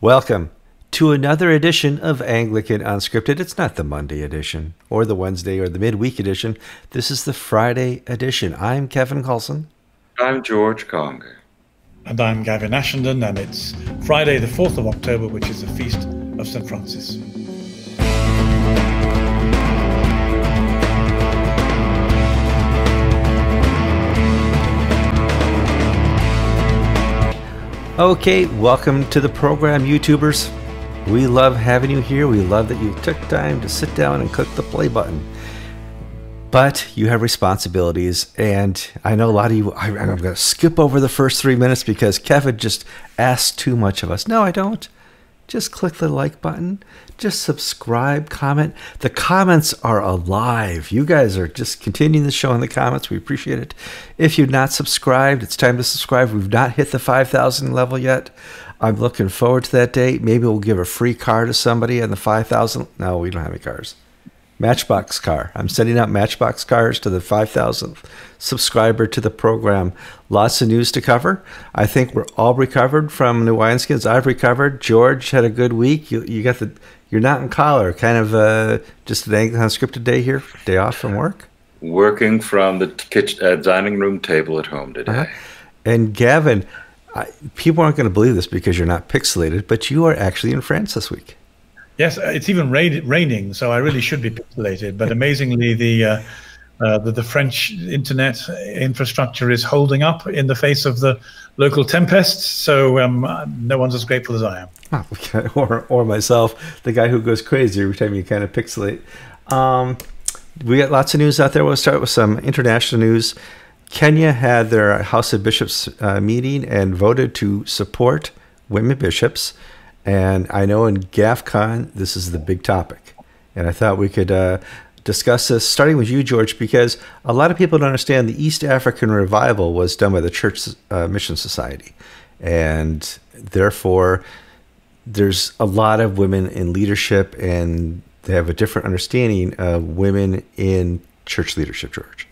Welcome to another edition of Anglican Unscripted. It's not the Monday edition or the Wednesday or the midweek edition. This is the Friday edition. I'm Kevin Carlson. I'm George Conger. And I'm Gavin Ashenden, and it's Friday, the 4th of October, which is the feast of St. Francis. Okay, welcome to the program, YouTubers. We love having you here. We love that you took time to sit down and click the play button. But you have responsibilities, and I know a lot of you. I, am going to skip over the first three minutes because Kevin just asked too much of us. No, I don't just click the like button. Just subscribe, comment. The comments are alive. You guys are just continuing the show in the comments. We appreciate it. If you've not subscribed, it's time to subscribe. We've not hit the 5,000 level yet. I'm looking forward to that day. Maybe we'll give a free car to somebody on the 5,000. No, we don't have any cars. Matchbox car. I'm sending out Matchbox cars to the 5,000th subscriber to the program. Lots of news to cover. I think we're all recovered from new wineskins. I've recovered. George had a good week. You, you got the. You're not in collar. Kind of uh, just an unscripted day here. Day off from work. Working from the kitchen, uh, dining room table at home today. Uh-huh. And Gavin, I, people aren't going to believe this because you're not pixelated, but you are actually in France this week. Yes, uh, it's even rain, raining, so I really should be pixelated. But amazingly, the, uh, uh, the, the French internet infrastructure is holding up in the face of the local tempests. So um, no one's as grateful as I am. Oh, okay. or or myself, the guy who goes crazy every time you kind of pixelate. Um, we got lots of news out there. We'll start with some international news. Kenya had their House of Bishops uh, meeting and voted to support women bishops. And I know in GAFCON, this is the big topic. And I thought we could uh, discuss this, starting with you, George, because a lot of people don't understand the East African revival was done by the Church uh, Mission Society. And therefore, there's a lot of women in leadership, and they have a different understanding of women in church leadership, George.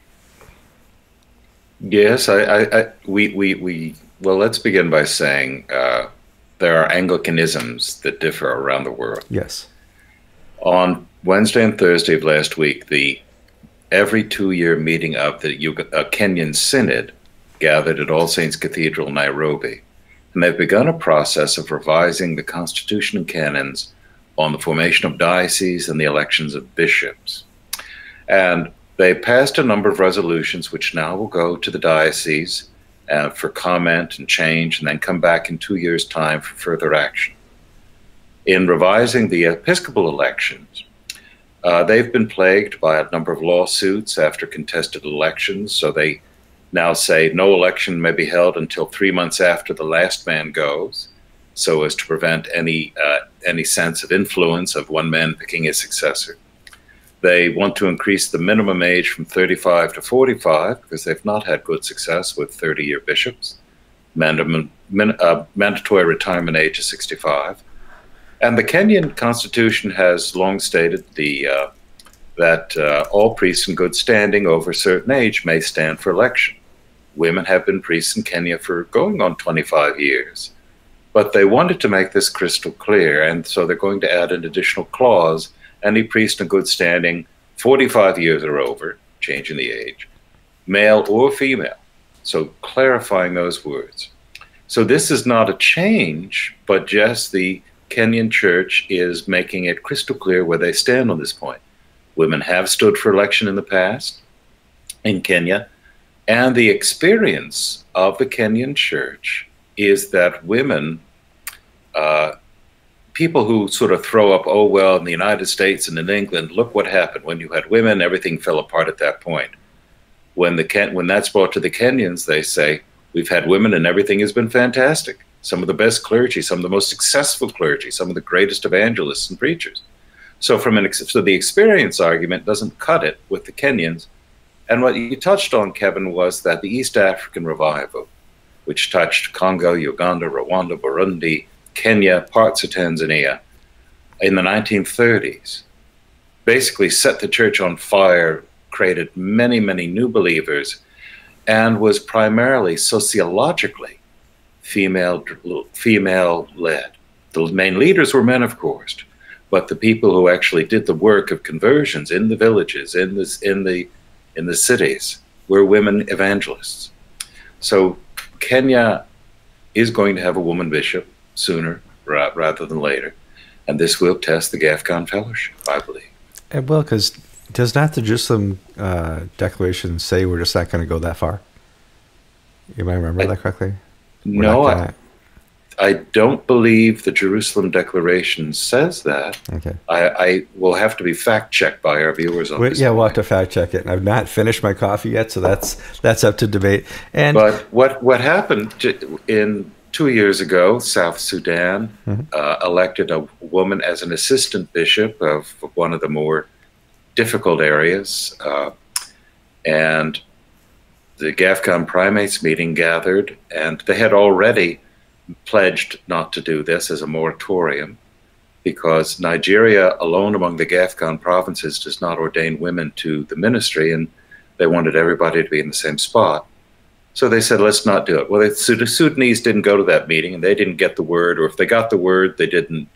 Yes, I, I, I we, we, we, well, let's begin by saying, uh, there are Anglicanisms that differ around the world. Yes. On Wednesday and Thursday of last week, the every two-year meeting of the uh, Kenyan Synod gathered at All Saints Cathedral, Nairobi, and they've begun a process of revising the constitution and canons on the formation of dioceses and the elections of bishops. And they passed a number of resolutions which now will go to the diocese uh, for comment and change, and then come back in two years' time for further action. In revising the Episcopal elections, uh, they've been plagued by a number of lawsuits after contested elections, so they now say no election may be held until three months after the last man goes, so as to prevent any uh, any sense of influence of one man picking his successor. They want to increase the minimum age from 35 to 45 because they've not had good success with 30 year bishops. Uh, mandatory retirement age is 65. And the Kenyan constitution has long stated the, uh, that uh, all priests in good standing over a certain age may stand for election. Women have been priests in Kenya for going on 25 years. But they wanted to make this crystal clear, and so they're going to add an additional clause any priest in good standing, 45 years or over, changing the age, male or female. So clarifying those words. So this is not a change, but just the Kenyan church is making it crystal clear where they stand on this point. Women have stood for election in the past in Kenya, and the experience of the Kenyan church is that women uh, people who sort of throw up, oh, well, in the United States and in England, look what happened. When you had women, everything fell apart at that point. When, the Ken- when that's brought to the Kenyans, they say, we've had women and everything has been fantastic. Some of the best clergy, some of the most successful clergy, some of the greatest evangelists and preachers. So, from an so the experience argument doesn't cut it with the Kenyans. And what you touched on, Kevin, was that the East African revival, which touched Congo, Uganda, Rwanda, Burundi, Kenya, parts of Tanzania in the 1930s, basically set the church on fire, created many, many new believers, and was primarily sociologically female female led. The main leaders were men, of course, but the people who actually did the work of conversions in the villages, in the in the in the cities, were women evangelists. So Kenya is going to have a woman bishop sooner rather than later, and this will test the GAFCON fellowship, I believe. It will, because does not the Jerusalem uh, Declaration say we're just not going to go that far? You might remember I, that correctly. We're no, I, I don't believe the Jerusalem Declaration says that. Okay. I, I will have to be fact checked by our viewers on Wait, this. Yeah, we'll have to fact check it. I've not finished my coffee yet, so that's that's up to debate. And but what what happened in two years ago, South Sudan mm-hmm. uh, elected a woman as an assistant bishop of one of the more difficult areas, uh, and the GAFCON primates meeting gathered, and they had already pledged not to do this as a moratorium because Nigeria alone among the GAFCON provinces does not ordain women to the ministry, and they wanted everybody to be in the same spot. So they said, let's not do it. Well, the Sudanese didn't go to that meeting, and they didn't get the word, or if they got the word, they didn't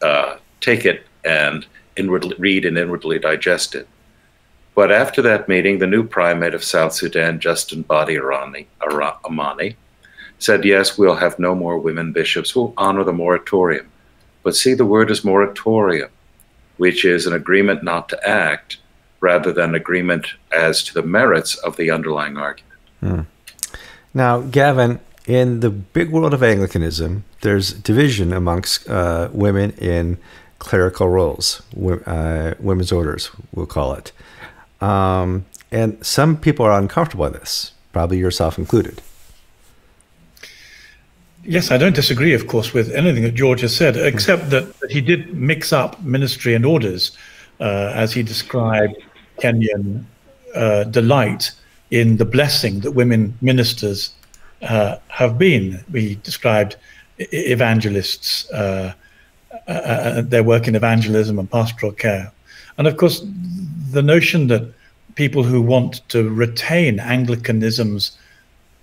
uh, take it and inwardly read and inwardly digest it. But after that meeting, the new primate of South Sudan, Justin Badi Arani, Amani, said, yes, we'll have no more women bishops. We'll honor the moratorium. But see, the word is moratorium, which is an agreement not to act rather than agreement as to the merits of the underlying argument. Hmm. Now, Gavin, in the big world of Anglicanism, there's division amongst uh, women in clerical roles, uh, women's orders, we'll call it. Um, and some people are uncomfortable with this, probably yourself included. Yes, I don't disagree, of course, with anything that George has said, except that he did mix up ministry and orders, uh, as he described Kenyan uh, delight in the blessing that women ministers uh, have been. We described evangelists, uh, uh, uh, their work in evangelism and pastoral care. And of course, the notion that people who want to retain Anglicanism's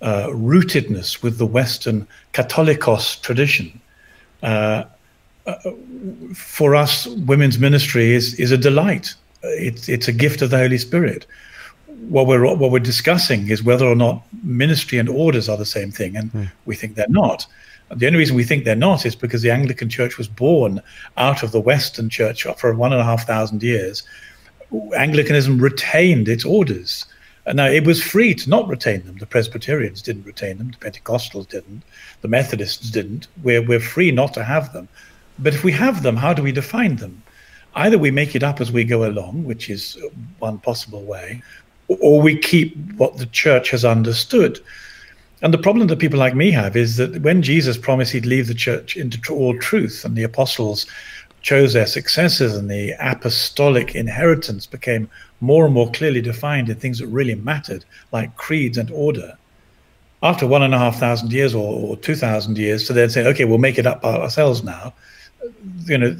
uh, rootedness with the Western Catholicos tradition. Uh, uh, for us, women's ministry is is a delight. It's it's a gift of the Holy Spirit. What we're what we're discussing is whether or not ministry and orders are the same thing, and mm. we think they're not. The only reason we think they're not is because the Anglican Church was born out of the Western Church for one and a half thousand years. Anglicanism retained its orders. Now, it was free to not retain them. The Presbyterians didn't retain them. The Pentecostals didn't. The Methodists didn't. We're, we're free not to have them. But if we have them, how do we define them? Either we make it up as we go along, which is one possible way, or we keep what the church has understood. And the problem that people like me have is that when Jesus promised he'd leave the church into all truth and the apostles chose their successors and the apostolic inheritance became more and more clearly defined in things that really mattered, like creeds and order. After one and a half thousand years or, or two thousand years, to then say, okay, we'll make it up by ourselves now, you know,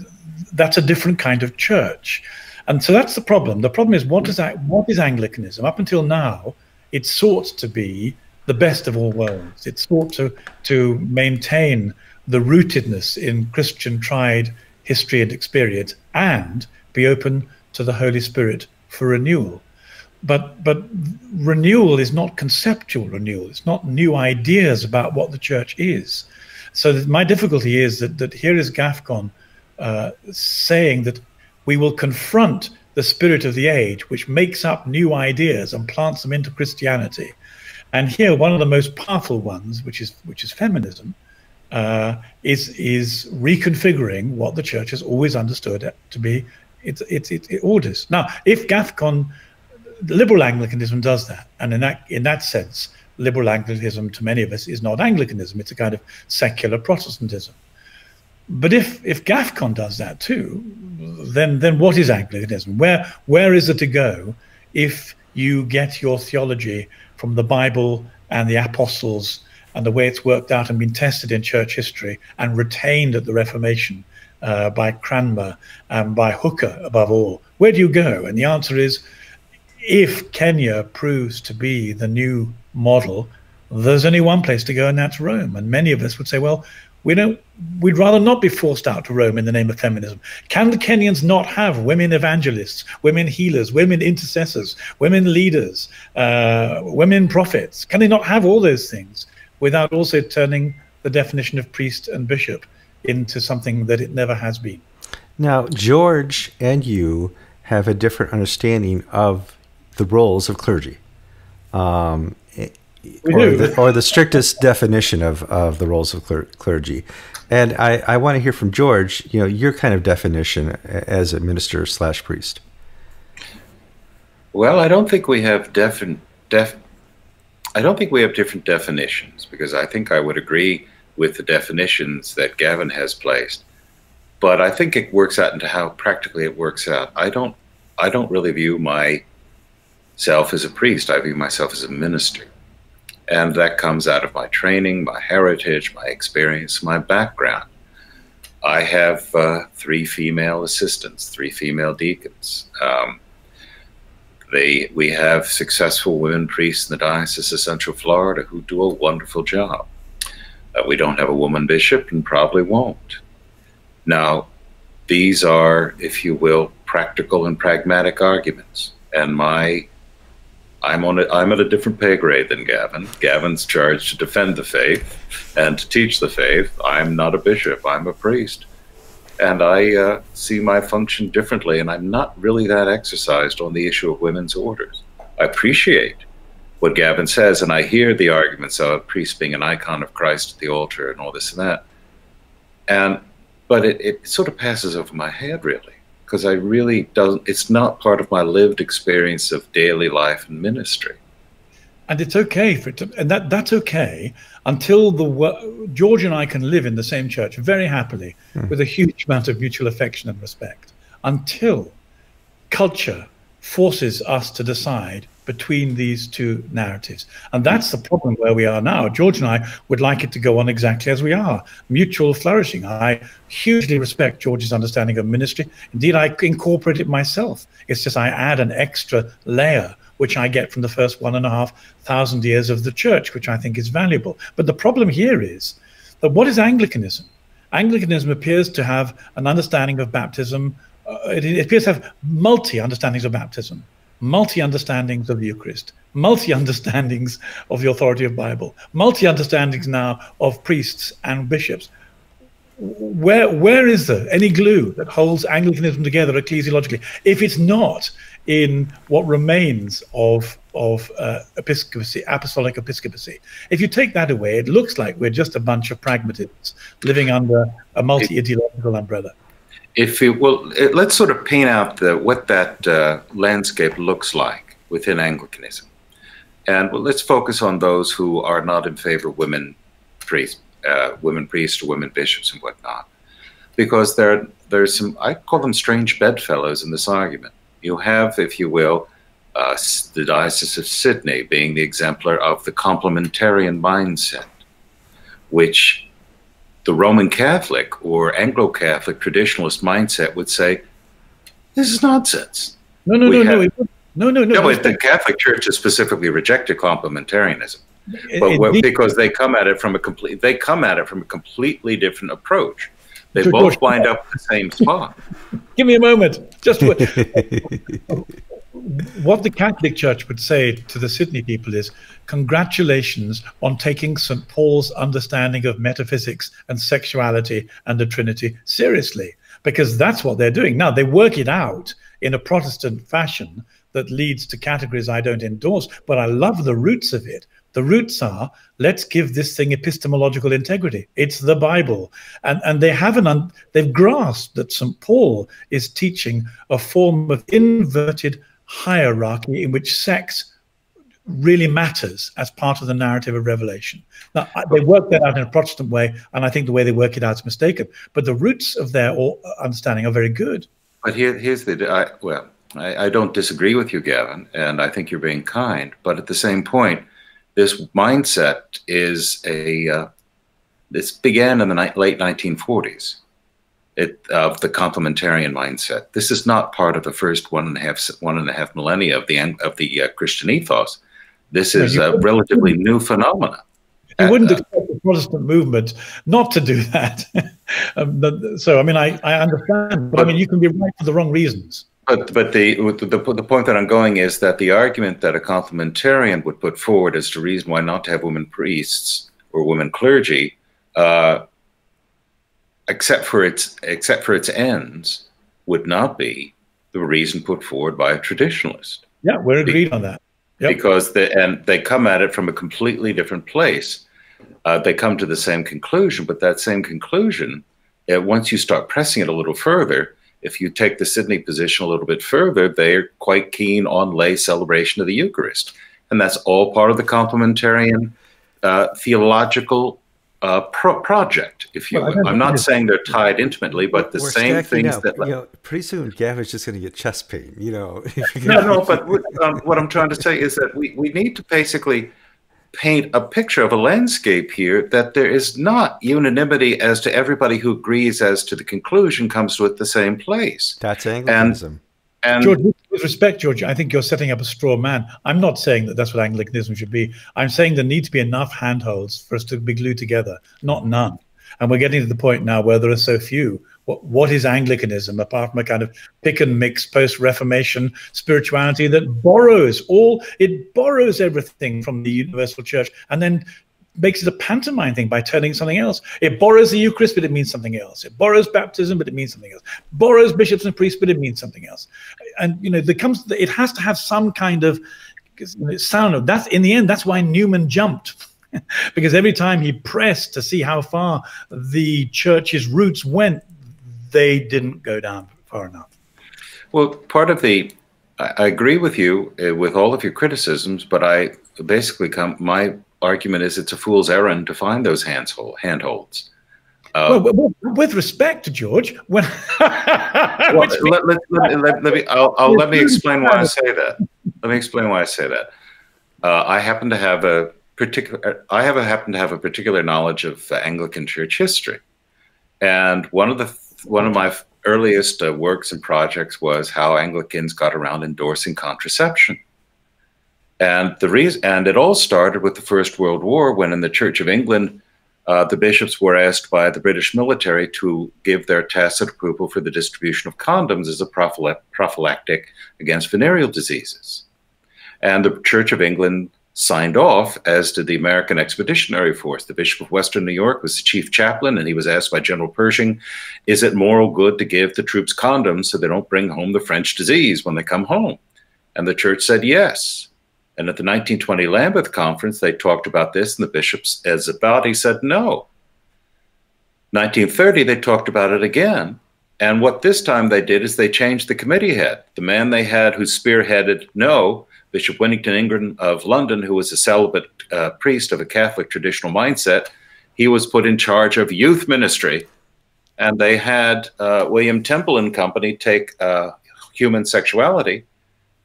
that's a different kind of church. And so that's the problem. The problem is what is what is Anglicanism? Up until now, it sought to be the best of all worlds. It sought to to maintain the rootedness in Christian tried history and experience and be open to the Holy Spirit for renewal. But but renewal is not conceptual renewal. It's not new ideas about what the church is. So my difficulty is that that here is GAFCON uh, saying that we will confront the spirit of the age, which makes up new ideas and plants them into Christianity. And here, one of the most powerful ones, which is which is feminism, uh, is is reconfiguring what the church has always understood to be it's it's it, it orders. Now, if GAFCON, liberal Anglicanism does that, and in that in that sense, liberal Anglicanism to many of us is not Anglicanism; it's a kind of secular Protestantism. But if if GAFCON does that too, then then what is Anglicanism? Where where is it to go if you get your theology from the Bible and the apostles and the way it's worked out and been tested in church history and retained at the Reformation uh, by Cranmer and by Hooker above all. Where do you go? And the answer is if Kenya proves to be the new model, there's only one place to go, and that's Rome. And many of us would say, well, We don't. We'd rather not be forced out to Rome in the name of feminism. Can the Kenyans not have women evangelists, women healers, women intercessors, women leaders, uh, women prophets? Can they not have all those things without also turning the definition of priest and bishop into something that it never has been? Now, George and you have a different understanding of the roles of clergy. Um, or the, or, the, strictest definition of, of the roles of cler- clergy. And I, I want to hear from George, you know, your kind of definition as a minister slash priest. Well, I don't think we have different def, I don't think we have different definitions because I think I would agree with the definitions that Gavin has placed. But I think it works out into how practically it works out. I don't I don't really view myself as a priest. I view myself as a minister. And that comes out of my training, my heritage, my experience, my background. I have uh, three female assistants, three female deacons. Um, they, we have successful women priests in the Diocese of Central Florida who do a wonderful job. Uh, we don't have a woman bishop and probably won't. Now, these are, if you will, practical and pragmatic arguments. And my I'm on a, I'm at a different pay grade than Gavin. Gavin's charged to defend the faith and to teach the faith. I'm not a bishop. I'm a priest, and I uh, see my function differently. And I'm not really that exercised on the issue of women's orders. I appreciate what Gavin says, and I hear the arguments of a priest being an icon of Christ at the altar and all this and that. And but it, it sort of passes over my head really because I really don't. It's not part of my lived experience of daily life and ministry. And it's okay for it to, and that that's okay until the George and I can live in the same church very happily mm. with a huge amount of mutual affection and respect. Until culture forces us to decide between these two narratives. And that's the problem where we are now. George and I would like it to go on exactly as we are mutual flourishing. I hugely respect George's understanding of ministry. Indeed, I incorporate it myself. It's just I add an extra layer. Which I get from the first one and a half thousand years of the church, which I think is valuable. But the problem here is that what is Anglicanism? Anglicanism appears to have an understanding of baptism. Uh, it, it appears to have multi understandings of baptism multi understandings of the Eucharist, multi understandings of the authority of Bible, multi understandings now of priests and bishops. Where where is there any glue that holds Anglicanism together ecclesiologically? If it's not in what remains of of uh, episcopacy, apostolic episcopacy. If you take that away, it looks like we're just a bunch of pragmatists living under a multi ideological umbrella if it well, it, let's sort of paint out the, what that uh, landscape looks like within Anglicanism, and well, let's focus on those who are not in favor of women priests, uh, women priests, or women bishops, and whatnot, because there there's some I call them strange bedfellows in this argument. You have, if you will, uh, the Diocese of Sydney being the exemplar of the complementarian mindset, which the Roman Catholic or Anglo Catholic traditionalist mindset would say, this is nonsense. No, no, we no, have, no, no, no, no. No, the Catholic Church has specifically rejected complementarianism, but it, because they come at it from a complete, they come at it from a completely different approach. They both wind up in the same spot. Give me a moment. Just what the Catholic Church would say to the Sydney people is congratulations on taking St. Paul's understanding of metaphysics and sexuality and the Trinity seriously, because that's what they're doing. Now, they work it out in a Protestant fashion that leads to categories I don't endorse, but I love the roots of it. The roots are let's give this thing epistemological integrity. It's the Bible, and and they haven't they've grasped that St. Paul is teaching a form of inverted hierarchy in which sex really matters as part of the narrative of Revelation. Now, they work that out in a Protestant way, and I think the way they work it out is mistaken. But the roots of their understanding are very good. But here, here's the I, well, I, I don't disagree with you, Gavin, and I think you're being kind. But at the same point, this mindset is a uh, this began in the late 1940s it, of the complementarian mindset. This is not part of the first one and a half one and a half millennia of the of the uh, Christian ethos. This is a relatively new phenomenon. You wouldn't uh, expect Protestant movement not to do that. um, so, I mean, I, I understand, but, but I mean, you can be right for the wrong reasons. But but the, the the point that I'm going is that the argument that a complementarian would put forward as the reason why not to have women priests or women clergy, uh, except for its except for its ends, would not be the reason put forward by a traditionalist. Yeah, we're agreed Be on that. Yep. Because they and they come at it from a completely different place. Uh, they come to the same conclusion, but that same conclusion, uh, once you start pressing it a little further, if you take the Sydney position a little bit further, they're quite keen on lay celebration of the Eucharist. And that's all part of the complementarian uh, theological uh, pro project, if you well, will. I'm not saying they're tied intimately, but the same things up. that. You know, pretty soon, Gavin's just going to get chest pain. You know. no, no, but um, what I'm trying to say is that we, we need to basically paint a picture of a landscape here that there is not unanimity as to everybody who agrees as to the conclusion comes to it the same place. That's Anglicanism. And, and George, with respect, George, I think you're setting up a straw man. I'm not saying that that's what Anglicanism should be. I'm saying there need to be enough handholds for us to be glued together, not none. And we're getting to the point now where there are so few what, what is Anglicanism apart from a kind of pick and mix post Reformation spirituality that borrows all, it borrows everything from the universal church and then makes it a pantomime thing by turning something else. It borrows the Eucharist, but it means something else. It borrows baptism, but it means something else. Borrows bishops and priests, but it means something else. And you know, there comes it has to have some kind of sound of that's in the end. That's why Newman jumped. because every time he pressed to see how far the church's roots went, they didn't go down far enough. Well, part of the, I agree with you uh, with all of your criticisms, but I basically come, my argument is it's a fool's errand to find those hands handholds. Uh, well, with respect to George, when well, let, let, let, let, let, me, I'll, I'll let me explain why I say that. Let me explain why I say that. Uh, I happen to have a particular, I have a, happen to have a particular knowledge of Anglican Church history, and one of the one of my earliest uh, works and projects was how Anglicans got around endorsing contraception. And the reason, and it all started with the First World War, when in the Church of England, uh, the bishops were asked by the British military to give their tacit approval for the distribution of condoms as a prophylactic against venereal diseases. And the Church of England signed off, as did the American Expeditionary Force. The Bishop of Western New York was the chief chaplain, and he was asked by General Pershing, Is it moral good to give the troops condoms so they don't bring home the French disease when they come home? And the church said yes. And at the 1920 Lambeth Conference, they talked about this, and the bishops, as a body, said no. 1930, they talked about it again. And what this time they did is they changed the committee head. The man they had who spearheaded no Bishop Winnington Ingram of London, who was a celibate uh, priest of a Catholic traditional mindset, he was put in charge of youth ministry. And they had uh, William Temple and Company take uh, human sexuality.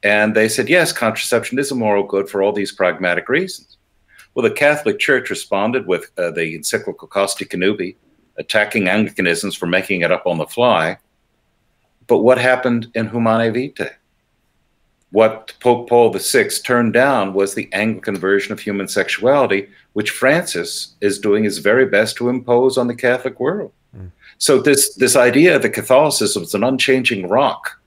And they said, yes, contraception is a moral good for all these pragmatic reasons. Well, the Catholic Church responded with uh, the encyclical Casti Connubii, attacking Anglicanisms for making it up on the fly. But what happened in Humanae Vitae? what Pope Paul VI turned down was the Anglican version of human sexuality, which Francis is doing his very best to impose on the Catholic world. Mm. So this this idea that Catholicism is an unchanging rock,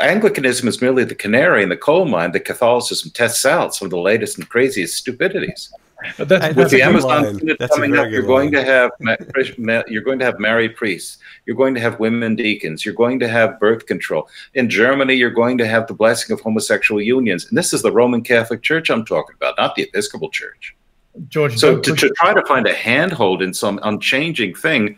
Anglicanism is merely the canary in the coal mine that Catholicism tests out some of the latest and craziest stupidities. But that's, with the Amazon coming up, you're going line. to have you're going to have married priests. You're going to have women deacons. You're going to have birth control. In Germany, you're going to have the blessing of homosexual unions. And this is the Roman Catholic Church I'm talking about, not the Episcopal Church. George, so to, to try to find a handhold in some unchanging thing,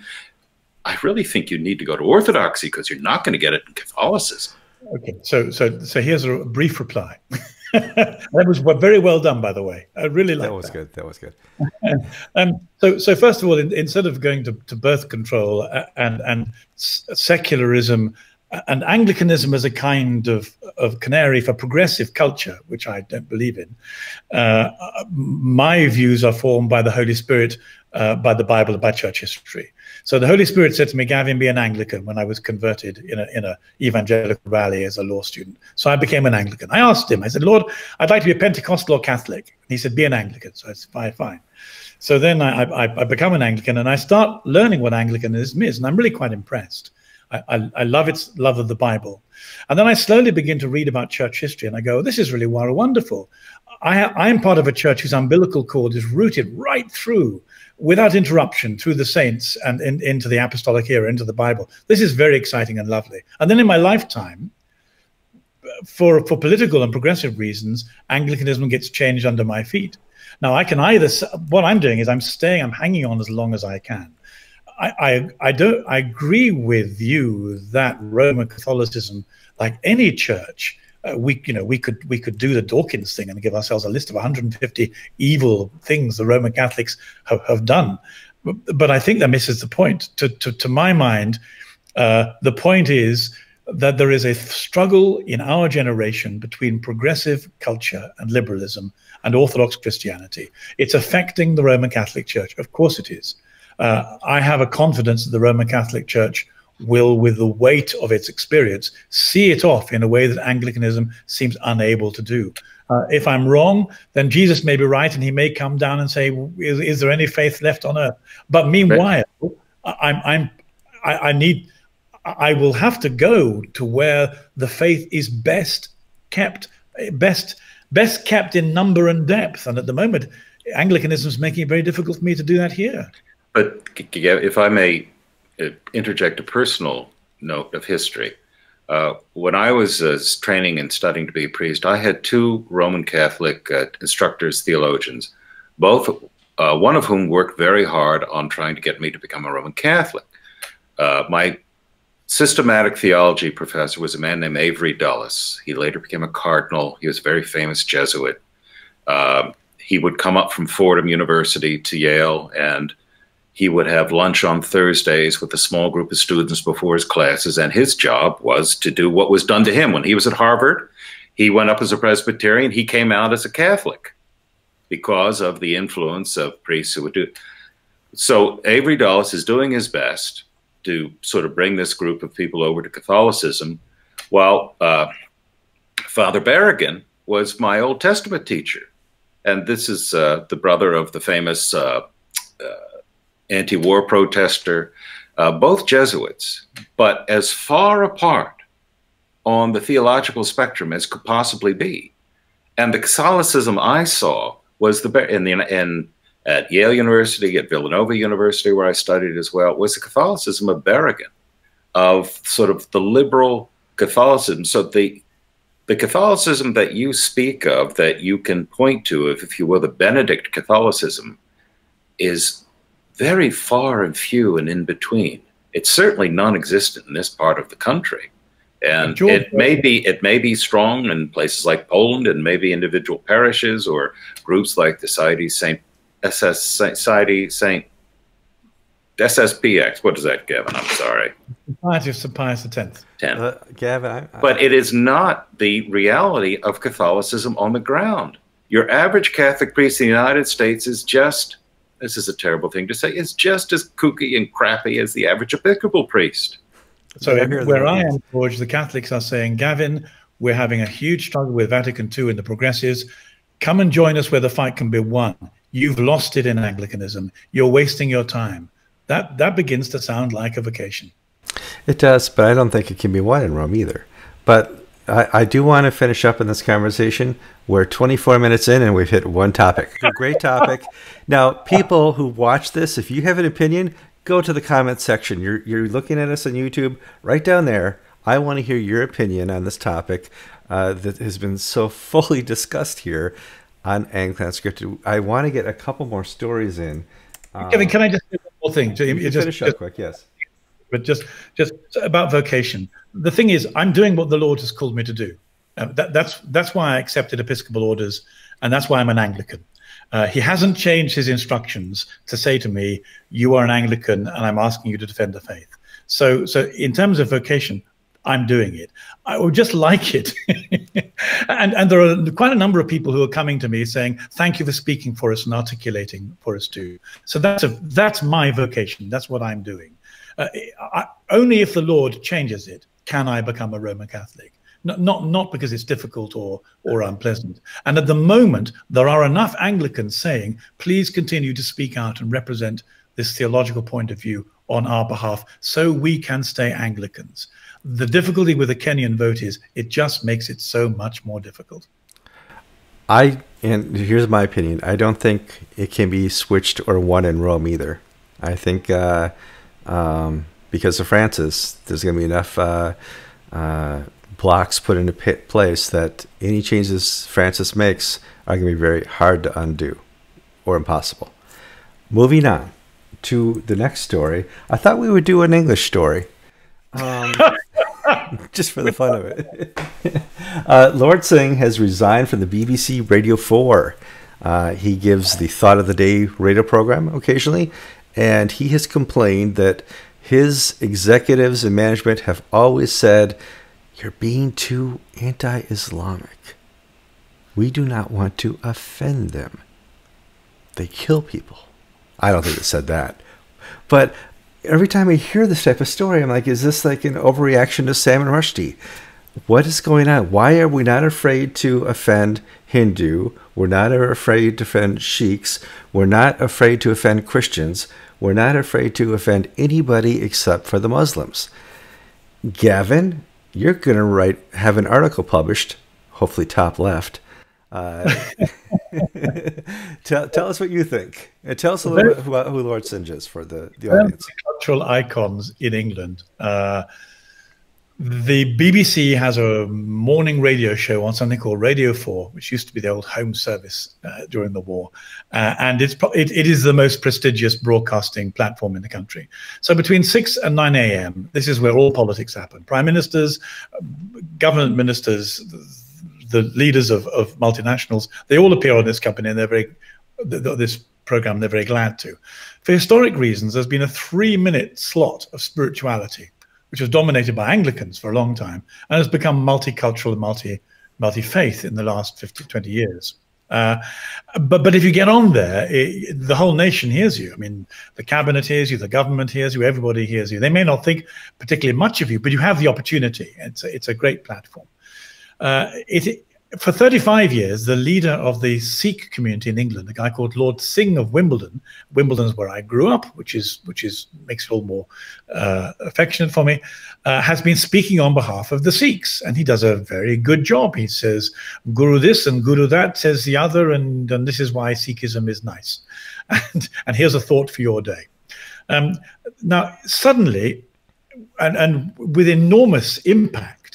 I really think you need to go to Orthodoxy because you're not going to get it in Catholicism. Okay, so so so here's a brief reply. that was very well done, by the way. I really like that. Was that. good. That was good. um, so, so first of all, in, instead of going to, to birth control uh, and and secularism uh, and Anglicanism as a kind of, of canary for progressive culture, which I don't believe in, uh, my views are formed by the Holy Spirit, uh, by the Bible, and by church history. So the Holy Spirit said to me, Gavin, be an Anglican when I was converted in a, in a evangelical rally as a law student. So I became an Anglican. I asked him, I said, Lord, I'd like to be a Pentecostal or Catholic. And he said, be an Anglican. So I said, fine, fine. So then I, I, I, become an Anglican and I start learning what Anglicanism is, and I'm really quite impressed. I, I, I love its love of the Bible. And then I slowly begin to read about church history and I go, this is really wonderful. I, I am part of a church whose umbilical cord is rooted right through without interruption through the saints and in, into the apostolic era, into the Bible. This is very exciting and lovely. And then in my lifetime, for, for political and progressive reasons, Anglicanism gets changed under my feet. Now, I can either, what I'm doing is I'm staying, I'm hanging on as long as I can. I, I, I don't, I agree with you that Roman Catholicism, like any church, uh, we you know we could we could do the Dawkins thing and give ourselves a list of 150 evil things the Roman Catholics have, have done, but, but I think that misses the point. To to, to my mind, uh, the point is that there is a struggle in our generation between progressive culture and liberalism and Orthodox Christianity. It's affecting the Roman Catholic Church. Of course it is. Uh, I have a confidence that the Roman Catholic Church will, with the weight of its experience, see it off in a way that Anglicanism seems unable to do. Uh, if I'm wrong, then Jesus may be right, and he may come down and say, "Is, is there any faith left on earth?" But meanwhile, I'm, I'm, I, I need, I will have to go to where the faith is best kept, best, best kept in number and depth. And at the moment, Anglicanism is making it very difficult for me to do that here. But if I may interject a personal note of history. Uh, when I was uh, training and studying to be a priest, I had two Roman Catholic uh, instructors, theologians, both uh, one of whom worked very hard on trying to get me to become a Roman Catholic. Uh, my systematic theology professor was a man named Avery Dulles. He later became a cardinal. He was a very famous Jesuit. he would come up from Fordham University to Yale and he would have lunch on Thursdays with a small group of students before his classes, and his job was to do what was done to him. When he was at Harvard, he went up as a Presbyterian, he came out as a Catholic because of the influence of priests who would do. So Avery Dulles is doing his best to sort of bring this group of people over to Catholicism, while uh, Father Berrigan was my Old Testament teacher. And this is uh, the brother of the famous uh, uh anti-war protester, uh, both Jesuits, but as far apart on the theological spectrum as could possibly be. And the Catholicism I saw was the in the in at Yale University, at Villanova University, where I studied as well, was the Catholicism of Berrigan, of sort of the liberal Catholicism. So the the Catholicism that you speak of, that you can point to, if, if you will, the Benedict Catholicism, is very far and few and in between. It's certainly non-existent in this part of the country. And it may be it may be strong in places like Poland and maybe individual parishes or groups like the Society Saint SS Society Saint SSPX. What does that, Gavin? I'm sorry. Society of St. Pius X. Ten. Uh, Gavin, I, I, but it is not the reality of Catholicism on the ground. Your average Catholic priest in the United States is just this is a terrible thing to say, is just as kooky and crappy as the average Episcopal priest. So where I am, George, the Catholics are saying, Gavin, we're having a huge struggle with Vatican II and the progressives. Come and join us where the fight can be won. You've lost it in Anglicanism. You're wasting your time. That that begins to sound like a vocation. It does, but I don't think it can be won in Rome either. But I, I do want to finish up in this conversation. We're 24 minutes in and we've hit one topic. Great topic. Now, people who watch this, if you have an opinion, go to the comment section. You're, you're looking at us on YouTube, right down there. I want to hear your opinion on this topic uh, that has been so fully discussed here on Anglican Scripted. I want to get a couple more stories in. Um, Kevin, can I just say one more thing? You just, finish up just, quick, yes but just just about vocation. The thing is, I'm doing what the Lord has called me to do. Uh, that, that's that's why I accepted Episcopal orders, and that's why I'm an Anglican. Uh, he hasn't changed his instructions to say to me, "You are an Anglican, and I'm asking you to defend the faith." So, so in terms of vocation, I'm doing it. I would just like it. and and there are quite a number of people who are coming to me saying, "Thank you for speaking for us and articulating for us too." So that's a that's my vocation. That's what I'm doing. Uh, I, only if the Lord changes it can I become a Roman Catholic. Not, not, not because it's difficult or, or unpleasant. And at the moment, there are enough Anglicans saying, please continue to speak out and represent this theological point of view on our behalf so we can stay Anglicans. The difficulty with the Kenyan vote is it just makes it so much more difficult. I and here's my opinion. I don't think it can be switched or won in Rome either. I think uh, um, because of Francis, there's going to be enough uh, uh, blocks put into place that any changes Francis makes are going to be very hard to undo or impossible. Moving on to the next story. I thought we would do an English story. Um, just for the fun of it. uh, Lord Singh has resigned from the BBC Radio 4. Uh, he gives the Thought of the Day radio program occasionally, and he has complained that his executives and management have always said, You're being too anti Islamic. We do not want to offend them. They kill people. I don't think it said that. But every time I hear this type of story, I'm like, is this like an overreaction to Salman Rushdie? What is going on? Why are we not afraid to offend Hindu? We're not afraid to offend sheiks. We're not afraid to offend Christians. We're not afraid to offend anybody except for the Muslims. Gavin, you're going to write, have an article published, hopefully top left, uh, tell, tell us what you think. And tell us a little bit about who Lord Singh is for the, the audience. Cultural icons in England. Uh, the BBC has a morning radio show on something called Radio 4, which used to be the old home service uh, during the war. Uh, and it's it, it is the most prestigious broadcasting platform in the country. So between 6 and 9 a.m., this is where all politics happen. Prime ministers, government ministers, the leaders of, of multinationals, they all appear on this company and they're very, this program, they're very glad to. For historic reasons, there's been a three minute slot of spirituality, which was dominated by Anglicans for a long time and has become multicultural and multi, multi-faith in the last 50, 20 years. Uh, but but if you get on there, it, the whole nation hears you. I mean, the cabinet hears you, the government hears you, everybody hears you. They may not think particularly much of you, but you have the opportunity. It's a, it's a great platform. Uh, it, for 35 years, the leader of the Sikh community in England, a guy called Lord Singh of Wimbledon, Wimbledon's where I grew up, which is which is makes it all more uh, affectionate for me, uh, has been speaking on behalf of the Sikhs, and he does a very good job. He says Guru this and Guru that, says the other, and, and this is why Sikhism is nice. And, and here's a thought for your day. Um, now, suddenly, and, and with enormous impact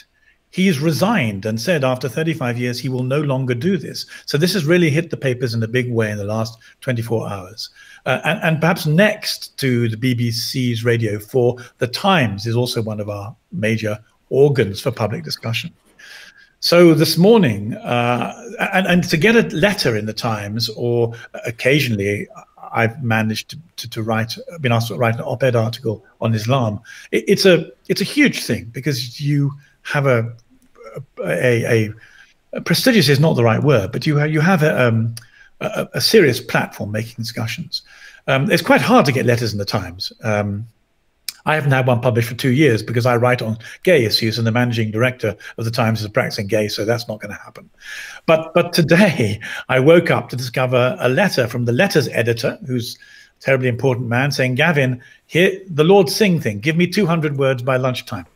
he's resigned and said after 35 years he will no longer do this. So this has really hit the papers in a big way in the last 24 hours. Uh, and, and, perhaps next to the BBC's Radio 4, The Times is also one of our major organs for public discussion. So this morning, uh, and, and, to get a letter in the Times, or occasionally I've managed to, to, to write, been asked to write an op-ed article on Islam. It, it's a it's a huge thing because you have a a, a, a, prestigious is not the right word, but you have, you have a, um, a, a, serious platform making discussions. Um, it's quite hard to get letters in the Times. Um, I haven't had one published for two years because I write on gay issues, and the managing director of the Times is a practicing gay, so that's not going to happen. But but today I woke up to discover a letter from the letters editor, who's a terribly important man, saying, "Gavin, here the Lord Singh thing. Give me 200 words by lunchtime."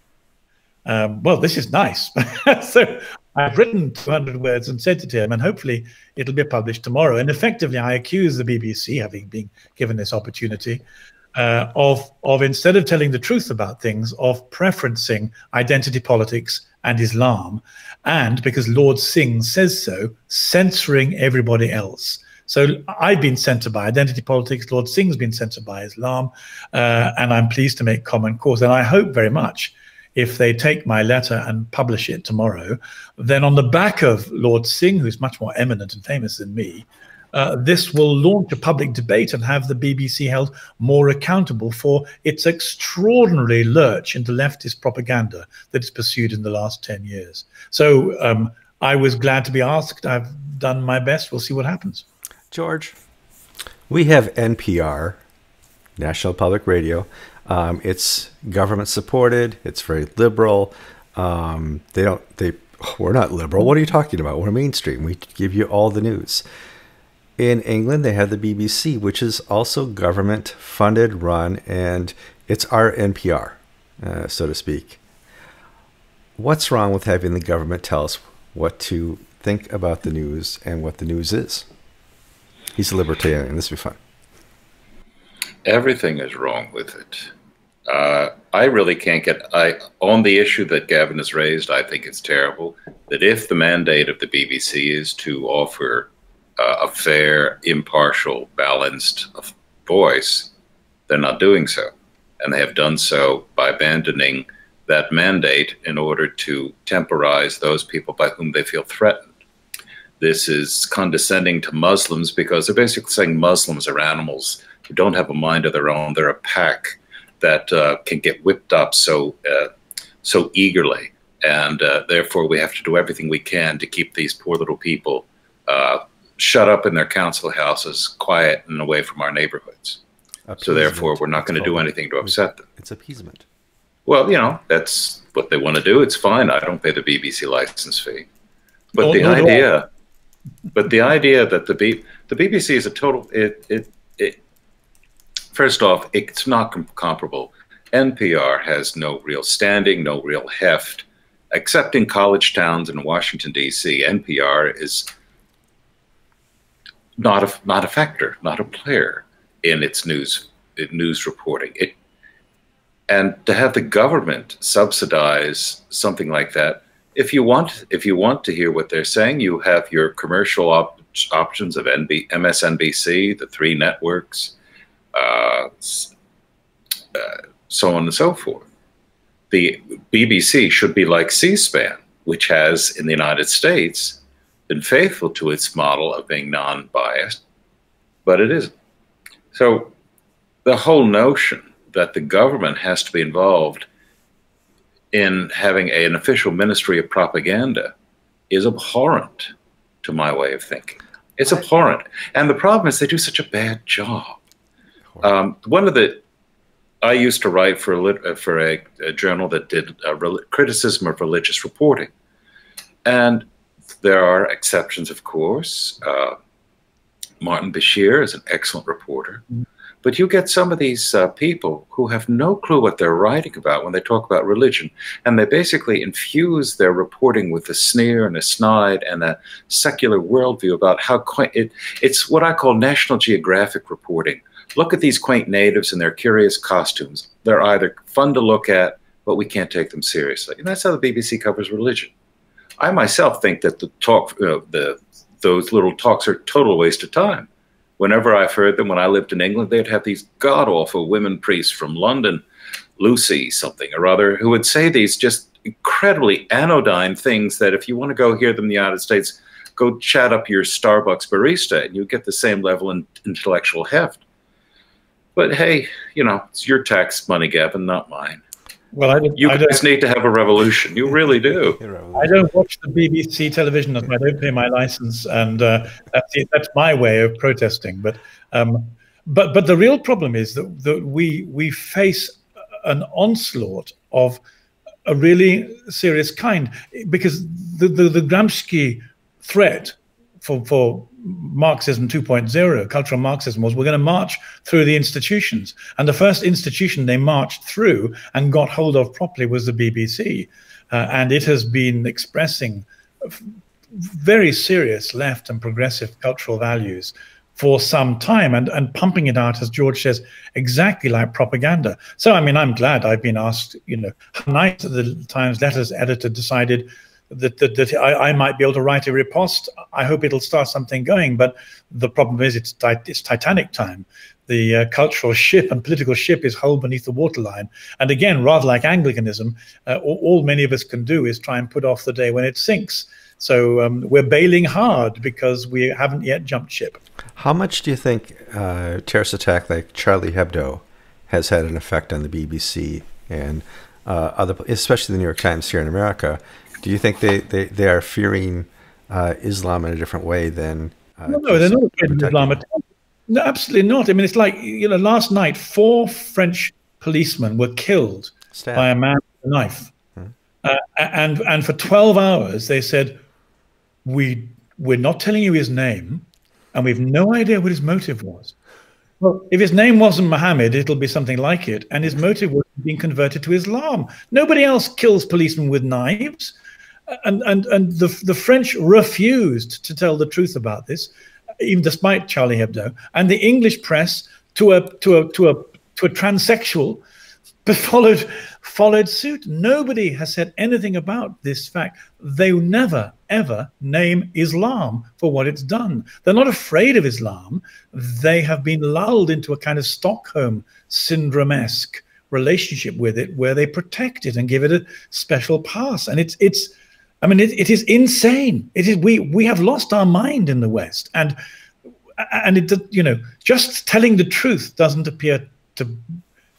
Um, well, this is nice. so I've written 200 words and sent it to him, and hopefully it'll be published tomorrow. And effectively, I accuse the BBC, having been given this opportunity, uh, of of instead of telling the truth about things, of preferencing identity politics and Islam, and because Lord Singh says so, censoring everybody else. So I've been censored by identity politics. Lord Singh's been censored by Islam, uh, and I'm pleased to make common cause. And I hope very much if they take my letter and publish it tomorrow, then on the back of Lord Singh, who's much more eminent and famous than me, uh, this will launch a public debate and have the BBC held more accountable for its extraordinary lurch into leftist propaganda that it's pursued in the last 10 years. So um, I was glad to be asked. I've done my best. We'll see what happens. George, we have NPR, National Public Radio. Um, it's government supported. It's very liberal. Um, they don't. They We're not liberal. What are you talking about? We're mainstream. We give you all the news. In England, they have the BBC, which is also government funded, run, and it's our NPR, uh, so to speak. What's wrong with having the government tell us what to think about the news and what the news is? He's a libertarian. This will be fun. Everything is wrong with it. Uh, I really can't get I on the issue that Gavin has raised. I think it's terrible that if the mandate of the BBC is to offer uh, a fair, impartial, balanced voice, they're not doing so, and they have done so by abandoning that mandate in order to temporize those people by whom they feel threatened. This is condescending to Muslims because they're basically saying Muslims are animals who don't have a mind of their own. They're a pack that uh, can get whipped up so uh, so eagerly, and uh, therefore we have to do everything we can to keep these poor little people uh, shut up in their council houses, quiet and away from our neighborhoods. Appeasement. So therefore, we're not going to do anything to upset them. It's appeasement. Well, you know that's what they want to do. It's fine. I don't pay the BBC license fee, but the idea, but the idea that the B, the BBC is a total it it it First off, it's not com comparable. NPR has no real standing, no real heft. Except in college towns in Washington, D.C., NPR is not a, not a factor, not a player in its news news reporting. It, and to have the government subsidize something like that, if you want if you want to hear what they're saying, you have your commercial op options of NB, MSNBC, the three networks, uh, uh, so on and so forth. The BBC should be like C-SPAN, which has in the United States been faithful to its model of being non-biased, but it isn't. So the whole notion that the government has to be involved in having a, an official ministry of propaganda is abhorrent to my way of thinking. It's abhorrent. And the problem is they do such a bad job. Um, one of the I used to write for a uh, for a, a journal that did a criticism of religious reporting, and there are exceptions, of course. Uh, Martin Bashir is an excellent reporter, mm -hmm. but you get some of these uh, people who have no clue what they're writing about when they talk about religion, and they basically infuse their reporting with a sneer and a snide and a secular worldview about how it, it's what I call National Geographic reporting Look at these quaint natives and their curious costumes. They're either fun to look at, but we can't take them seriously. And that's how the BBC covers religion. I myself think that the talk, uh, the those little talks are total waste of time. Whenever I've heard them, when I lived in England, they'd have these god awful women priests from London, Lucy something or other, who would say these just incredibly anodyne things that if you want to go hear them in the United States, go chat up your Starbucks barista and you get the same level of intellectual heft. But hey, you know, it's your tax money, Gavin, not mine. Well, I don't, you I guys need to have a revolution. You really do. I don't watch the BBC television. I don't pay my license, and uh, that's, that's my way of protesting. But um, but but the real problem is that, that we we face an onslaught of a really serious kind because the the, the Gramsci threat for for Marxism 2.0, cultural Marxism, was we're going to march through the institutions. And the first institution they marched through and got hold of properly was the BBC. Uh, and it has been expressing very serious left and progressive cultural values for some time and, and pumping it out, as George says, exactly like propaganda. So, I mean, I'm glad I've been asked, you know, how nice the Times letters editor decided that, that, that I, I, might be able to write a riposte. I hope it'll start something going. But the problem is it's, it's Titanic time. The uh, cultural ship and political ship is hull beneath the waterline. And again, rather like Anglicanism, uh, all, all, many of us can do is try and put off the day when it sinks. So um, we're bailing hard because we haven't yet jumped ship. How much do you think uh, terrorist attack like Charlie Hebdo has had an effect on the BBC and uh, other, especially the New York Times here in America? Do you think they, they, they are fearing uh, Islam in a different way than? Uh, no, no, they're not fearing Islam at all. No, absolutely not. I mean, it's like you know, last night four French policemen were killed Stab. by a man with a knife. Hmm. Uh, and and for 12 hours they said, we we're not telling you his name, and we've no idea what his motive was. Well, if his name wasn't Muhammad, it'll be something like it, and his motive was being converted to Islam. Nobody else kills policemen with knives, and and and the the French refused to tell the truth about this, even despite Charlie Hebdo, and the English press to a to a to a to a transsexual followed followed suit. Nobody has said anything about this fact. They never, ever name Islam for what it's done. They're not afraid of Islam. They have been lulled into a kind of Stockholm syndrome esque relationship with it where they protect it and give it a special pass. And it's, it's, I mean, it, it is insane. It is, we, we have lost our mind in the West. And, and it, you know, just telling the truth doesn't appear to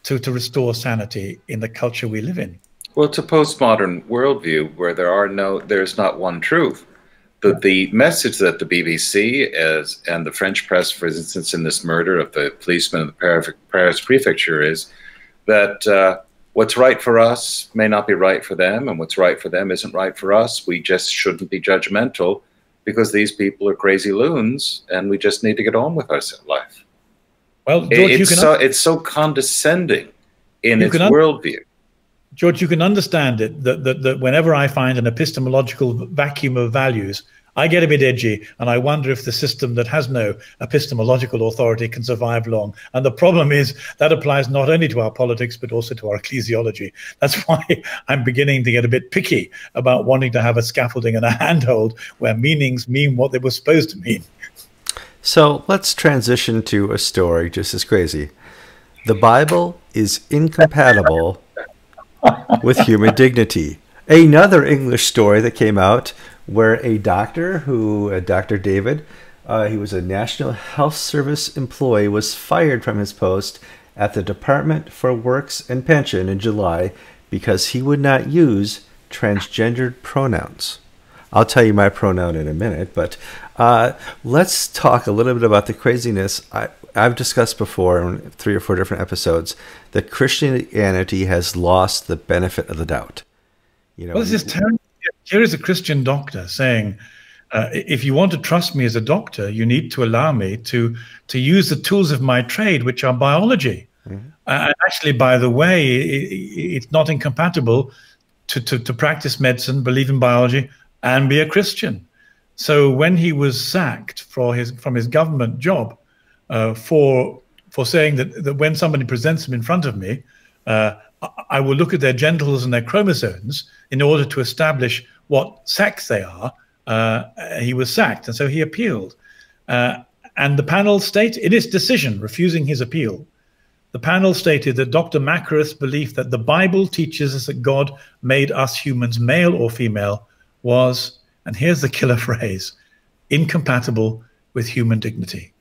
to, to restore sanity in the culture we live in. Well, it's a postmodern worldview where there are no, there's not one truth. The, the message that the BBC is, and the French press, for instance, in this murder of the policeman in the Paris prefecture is that uh, what's right for us may not be right for them, and what's right for them isn't right for us. We just shouldn't be judgmental because these people are crazy loons, and we just need to get on with our life. Well, George, it's so it's so condescending in its worldview. George, you can understand it that, that that whenever I find an epistemological vacuum of values, I get a bit edgy and I wonder if the system that has no epistemological authority can survive long. And the problem is that applies not only to our politics, but also to our ecclesiology. That's why I'm beginning to get a bit picky about wanting to have a scaffolding and a handhold where meanings mean what they were supposed to mean. So let's transition to a story just as crazy. The Bible is incompatible with human dignity. Another English story that came out where a doctor, who, uh, Dr. David, uh, he was a National Health Service employee, was fired from his post at the Department for Works and Pension in July because he would not use transgendered pronouns. I'll tell you my pronoun in a minute, but uh, let's talk a little bit about the craziness. I, I've discussed before in three or four different episodes that Christianity has lost the benefit of the doubt. You know, well, this is terrible. Here is a Christian doctor saying, uh, "If you want to trust me as a doctor, you need to allow me to to use the tools of my trade, which are biology." Mm-hmm. Uh, actually, by the way, it, it's not incompatible to, to, to practice medicine, believe in biology, and be a Christian. So when he was sacked for his from his government job uh, for for saying that, that when somebody presents him in front of me, uh, I will look at their genitals and their chromosomes in order to establish what sex they are. Uh, he was sacked, and so he appealed. Uh, and the panel stated in its decision refusing his appeal, the panel stated that Dr. Mackereth's belief that the Bible teaches us that God made us humans male or female was and here's the killer phrase incompatible with human dignity.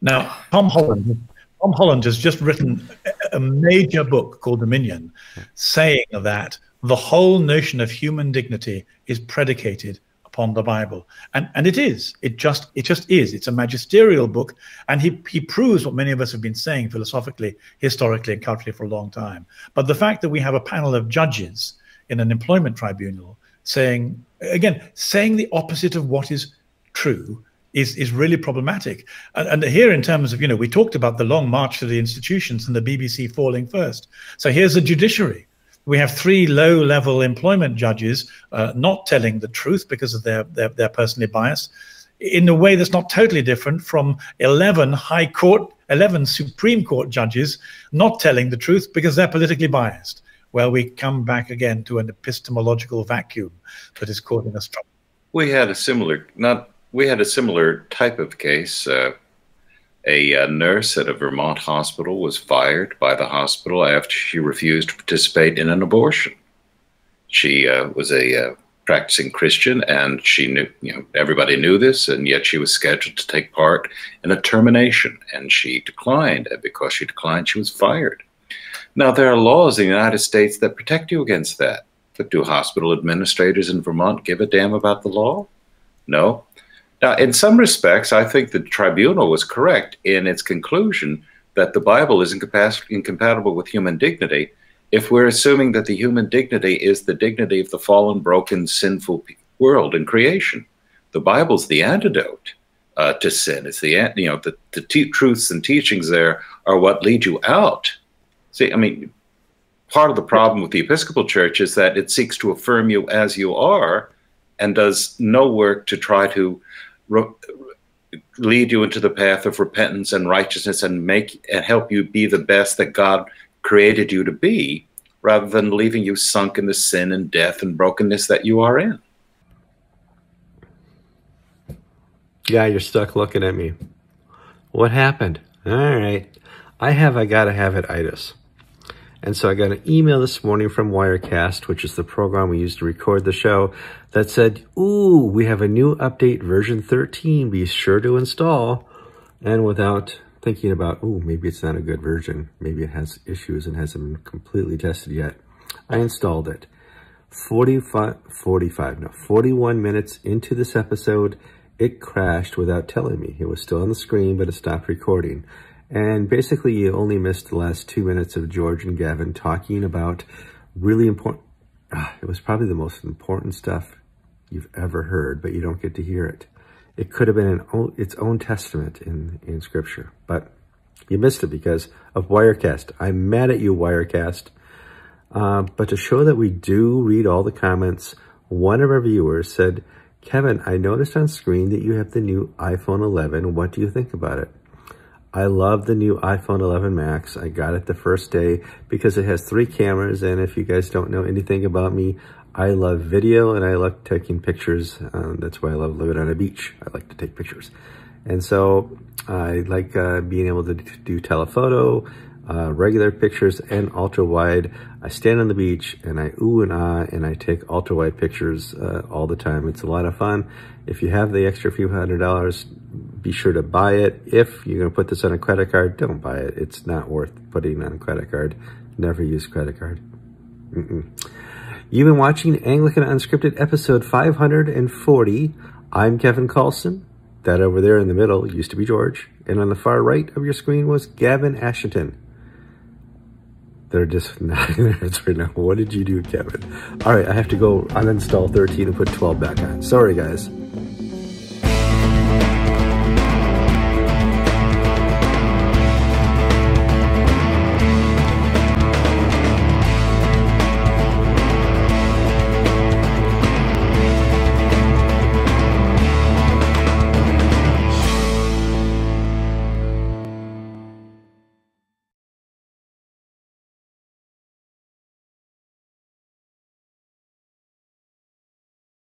Now, Tom Holland, Tom Holland has just written a major book called Dominion, saying that the whole notion of human dignity is predicated upon the Bible. And and it is. It just it just is. It's a magisterial book. And he he proves what many of us have been saying philosophically, historically, and culturally for a long time. But the fact that we have a panel of judges in an employment tribunal saying again saying the opposite of what is true is is really problematic. And, and, here in terms of you know we talked about the long march to the institutions and the bbc falling first. So here's the judiciary. We have three low level employment judges uh, not telling the truth because of their, their their personally biased in a way that's not totally different from 11 high court 11 supreme court judges not telling the truth because they're politically biased. Well, we come back again to an epistemological vacuum that is causing us trouble. We had a similar, not we had a similar type of case. Uh, a, a, nurse at a Vermont hospital was fired by the hospital after she refused to participate in an abortion. She uh, was a uh, practicing Christian, and she knew, you know, everybody knew this, and yet she was scheduled to take part in a termination, and she declined. And because she declined, she was fired. Now, there are laws in the United States that protect you against that. But do hospital administrators in Vermont give a damn about the law? No. Now, in some respects, I think the tribunal was correct in its conclusion that the Bible is incompatible with human dignity. if we're assuming that the human dignity is the dignity of the fallen, broken, sinful world and creation, the Bible's the antidote uh, to sin. It's the you know the, the truths and teachings there are what lead you out. See, I mean, part of the problem with the Episcopal Church is that it seeks to affirm you as you are, and does no work to try to lead you into the path of repentance and righteousness and make and help you be the best that God created you to be, rather than leaving you sunk in the sin and death and brokenness that you are in. Yeah, you're stuck looking at me. What happened? All right. I have I gotta have it itis. And so I got an email this morning from Wirecast, which is the program we use to record the show, that said, Ooh, we have a new update, version 13. Be sure to install. And without thinking about, ooh, maybe it's not a good version. Maybe it has issues and hasn't been completely tested yet. I installed it. 45, 45, no, 41 minutes into this episode, it crashed without telling me. It was still on the screen, but it stopped recording. And basically, you only missed the last two minutes of George and Gavin talking about really important, uh, it was probably the most important stuff you've ever heard, but you don't get to hear it. It could have been an, its own testament in, in Scripture, but you missed it because of Wirecast. I'm mad at you, Wirecast. Uh, but to show that we do read all the comments, one of our viewers said, Kevin, I noticed on screen that you have the new iPhone 11. What do you think about it? I love the new iPhone 11 Max. I got it the first day because it has three cameras. And if you guys don't know anything about me, I love video and I love taking pictures. Um, that's why I love living on a beach. I like to take pictures. And so I like uh, being able to do telephoto, uh, regular pictures and ultra wide. I stand on the beach and I ooh and ah and I take ultra wide pictures uh, all the time. It's a lot of fun. If you have the extra few hundred dollars, be sure to buy it. If you're going to put this on a credit card, don't buy it. It's not worth putting on a credit card. Never use credit card. Mm -mm. You've been watching Anglican Unscripted episode 540. I'm Kevin Kallsen. That over there in the middle used to be George. And on the far right of your screen was Gavin Ashenden. They're just not minutes right now. What did you do, Kevin? All right, I have to go uninstall 13 and put 12 back on. Sorry, guys.